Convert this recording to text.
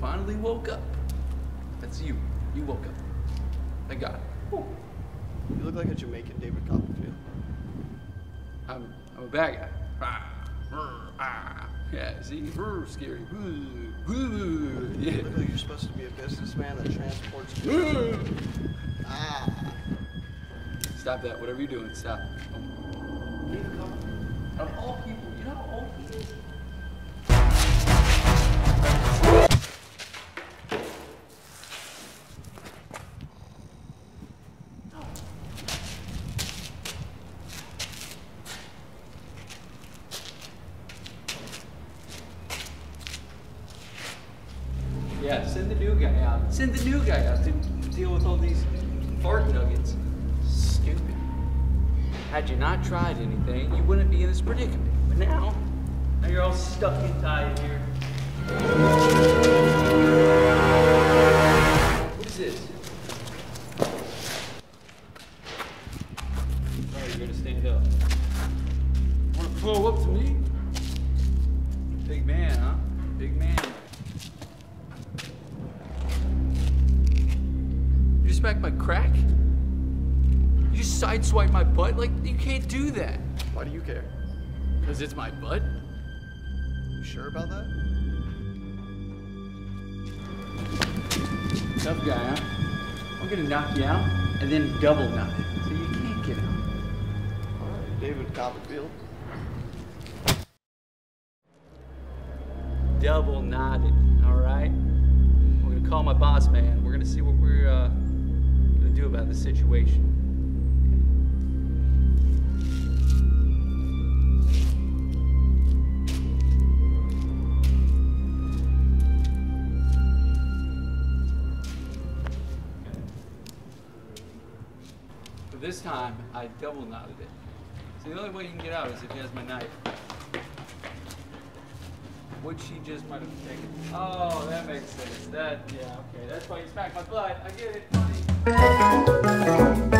finally woke up. That's you. You woke up. I God. You look like a Jamaican David Copperfield. I'm, I'm a bad guy. Ah, ah. Yeah, see? Rrr, scary. Ooh, ooh, You look like you're supposed to be a businessman that transports. Ooh. Ah. Stop that. Whatever you're doing, stop. Oh. David Copperfield. Of all people, you know how old he is? Yeah, send the new guy out. Send the new guy out to deal with all these fart nuggets. Stupid. Had you not tried anything, you wouldn't be in this predicament. But now, now you're all stuck and tied here. What is this? Oh, you're gonna stand up. Wanna blow up to me? Big man, huh? Big man. You just smacked my crack? You just sideswiped my butt? Like, you can't do that. Why do you care? Because it's my butt? You sure about that? Tough guy, huh? I'm gonna knock you out and then double knock it. So you can't get out. All right, David Copperfield. Double knotted, alright? We're gonna call my boss man. We're gonna see what we're uh, gonna do about the situation. But this time, I double knotted it. So the only way you can get out is if he has my knife. Which he just might have taken. Oh, that makes sense. That, yeah, okay. That's why you smacked my butt. I get it, Música